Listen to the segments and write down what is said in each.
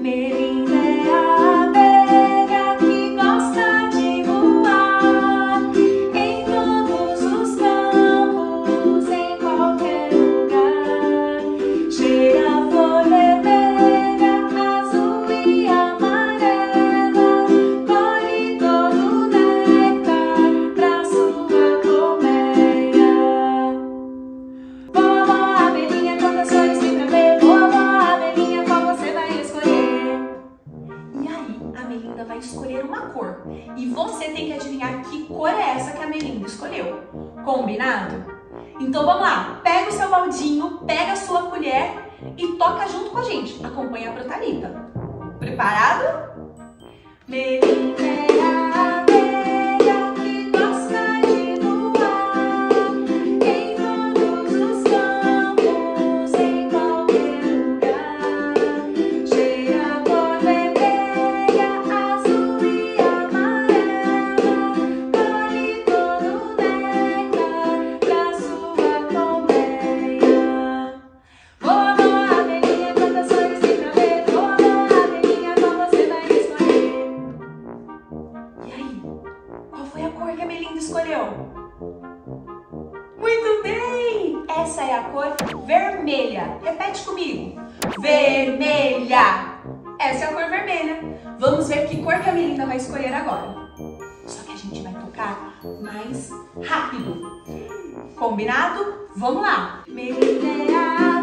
Melinda uma cor. E você tem que adivinhar que cor é essa que a Melinda escolheu. Combinado? Então vamos lá, pega o seu baldinho, pega a sua colher e toca junto com a gente. Acompanha a Protalita. Preparado? Melinda escolheu? Muito bem! Essa é a cor vermelha. Repete comigo. Vermelha. Essa é a cor vermelha. Vamos ver que cor que a Melinda vai escolher agora. Só que a gente vai tocar mais rápido. Combinado? Vamos lá. Melinda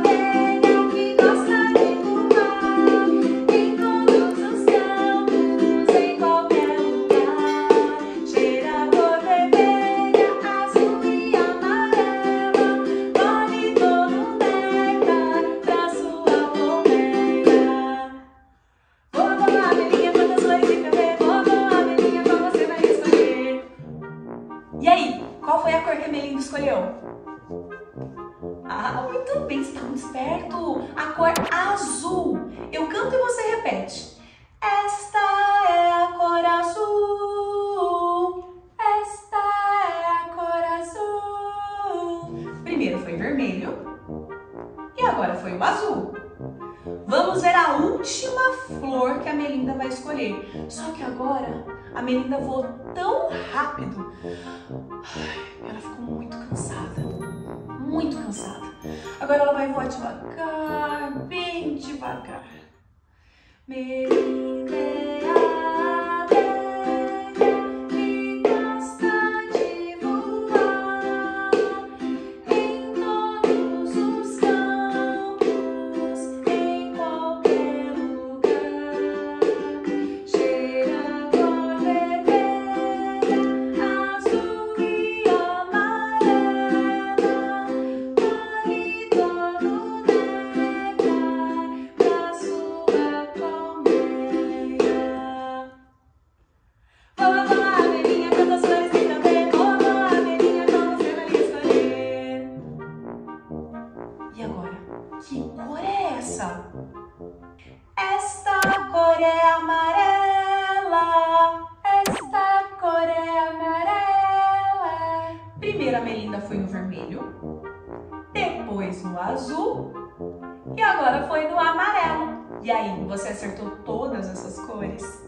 E aí, qual foi a cor que a Melinda escolheu? Ah, muito bem, você está muito esperto. A cor azul. Eu canto e você repete. Esta é a cor azul. Esta é a cor azul. Primeiro foi vermelho e agora foi o azul. Vamos ver a última flor que a Melinda vai escolher. Só que agora a Melinda voou tão rápido. Ela ficou muito cansada. Muito cansada. Agora ela vai voar devagar, bem devagar. Melinda E agora, que cor é essa? Esta cor é amarela. Esta cor é amarela. Primeiro a Melinda foi no vermelho, depois no azul e agora foi no amarelo. E aí, você acertou todas essas cores?